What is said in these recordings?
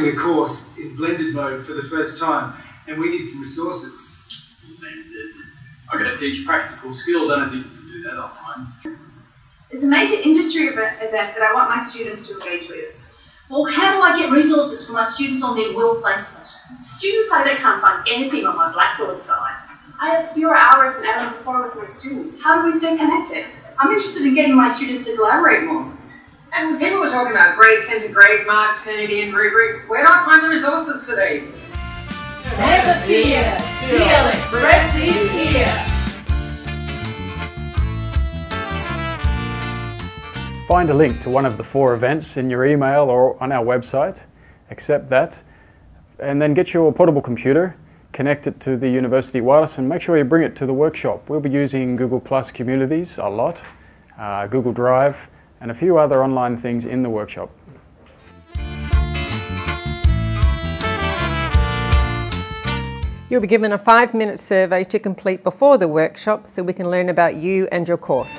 offering a course in blended mode for the first time, and we need some resources. Blended. I'm going to teach practical skills. I don't think you can do that online. There's a major industry event, event that I want my students to engage with. Well, how do I get resources for my students on their WIL placement? Students say they can't find anything on my Blackboard site. I have fewer hours than ever before with my students. How do we stay connected? I'm interested in getting my students to collaborate more. And people are talking about grade centre, grade mark, Turnitin, and rubrics. Where do I find the resources for these? Never fear, DL Express is here. Find a link to one of the four events in your email or on our website, accept that, and then get your portable computer, connect it to the university wireless and make sure you bring it to the workshop. We'll be using Google Plus Communities a lot, uh, Google Drive, and a few other online things in the workshop. You'll be given a five minute survey to complete before the workshop so we can learn about you and your course.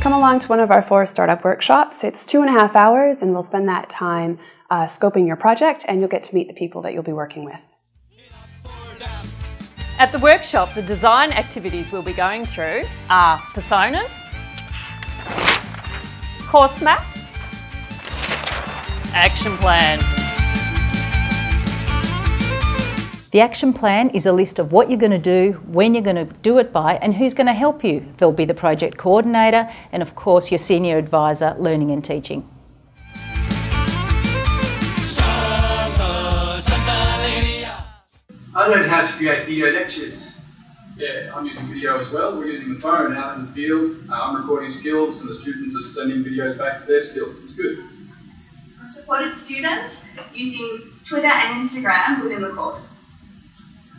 Come along to one of our four startup workshops. It's two and a half hours, and we'll spend that time uh, scoping your project, and you'll get to meet the people that you'll be working with. At the workshop, the design activities we'll be going through are personas, course map, action plan. The action plan is a list of what you're going to do, when you're going to do it by, and who's going to help you. There'll be the project coordinator and, of course, your senior advisor, learning and teaching. I learned how to create video lectures. Yeah, I'm using video as well. We're using the phone out in the field. Uh, I'm recording skills, and the students are sending videos back to their skills. It's good. I've supported students using Twitter and Instagram within the course.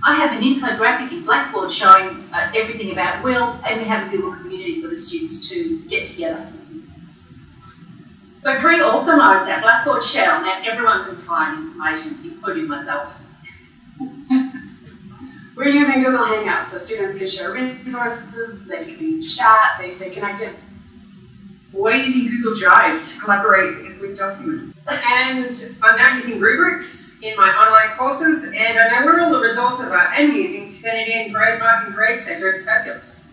I have an infographic in Blackboard showing uh, everything about WIL, and we have a Google community for the students to get together. We've reorganised our Blackboard shell now everyone can find information, including myself. We're using Google Hangouts so students can share resources, they can chat, they stay connected. We're using Google Drive to collaborate with documents. And I'm now using rubrics in my online courses, and I know where all the resources are and using Turnitin, Grade Mark, and Grade Centre is fabulous.